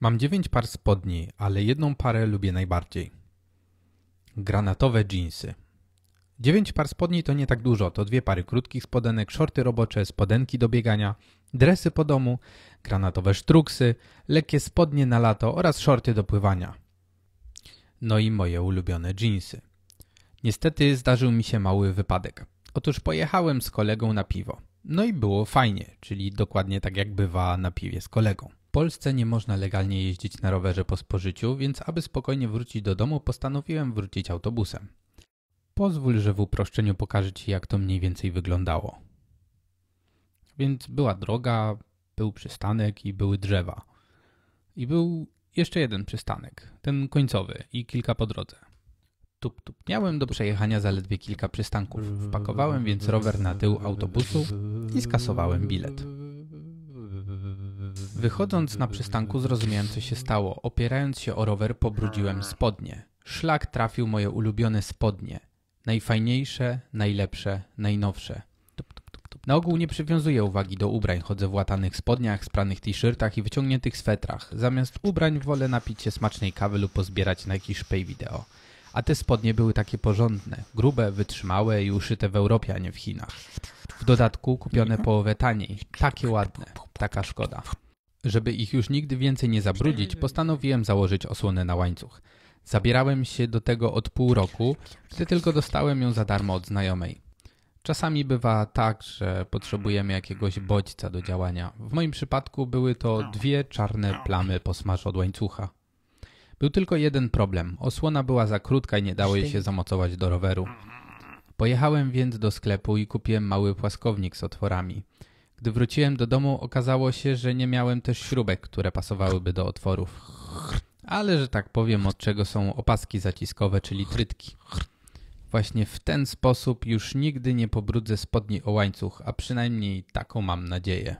Mam dziewięć par spodni, ale jedną parę lubię najbardziej. Granatowe dżinsy. Dziewięć par spodni to nie tak dużo. To dwie pary krótkich spodenek, shorty robocze, spodenki do biegania, dresy po domu, granatowe sztruksy, lekkie spodnie na lato oraz shorty do pływania. No i moje ulubione dżinsy. Niestety zdarzył mi się mały wypadek. Otóż pojechałem z kolegą na piwo. No i było fajnie, czyli dokładnie tak jak bywa na piwie z kolegą. W Polsce nie można legalnie jeździć na rowerze po spożyciu, więc aby spokojnie wrócić do domu, postanowiłem wrócić autobusem. Pozwól, że w uproszczeniu pokażę Ci, jak to mniej więcej wyglądało. Więc była droga, był przystanek i były drzewa. I był jeszcze jeden przystanek, ten końcowy i kilka po drodze. Tup, tup. Miałem do przejechania zaledwie kilka przystanków. Wpakowałem więc rower na tył autobusu i skasowałem bilet. Wychodząc na przystanku zrozumiałem co się stało. Opierając się o rower pobrudziłem spodnie. Szlak trafił moje ulubione spodnie. Najfajniejsze, najlepsze, najnowsze. Na ogół nie przywiązuję uwagi do ubrań. Chodzę w łatanych spodniach, spranych t-shirtach i wyciągniętych swetrach. Zamiast ubrań wolę napić się smacznej kawy lub pozbierać na jakiś szpej wideo. A te spodnie były takie porządne, grube, wytrzymałe i uszyte w Europie, a nie w Chinach. W dodatku kupione połowę taniej. Takie ładne. Taka szkoda. Żeby ich już nigdy więcej nie zabrudzić, postanowiłem założyć osłonę na łańcuch. Zabierałem się do tego od pół roku, gdy tylko dostałem ją za darmo od znajomej. Czasami bywa tak, że potrzebujemy jakiegoś bodźca do działania. W moim przypadku były to dwie czarne plamy po smaż od łańcucha. Był tylko jeden problem. Osłona była za krótka i nie dało jej się zamocować do roweru. Pojechałem więc do sklepu i kupiłem mały płaskownik z otworami. Gdy wróciłem do domu, okazało się, że nie miałem też śrubek, które pasowałyby do otworów. Ale, że tak powiem, od czego są opaski zaciskowe, czyli trytki. Właśnie w ten sposób już nigdy nie pobrudzę spodni o łańcuch, a przynajmniej taką mam nadzieję.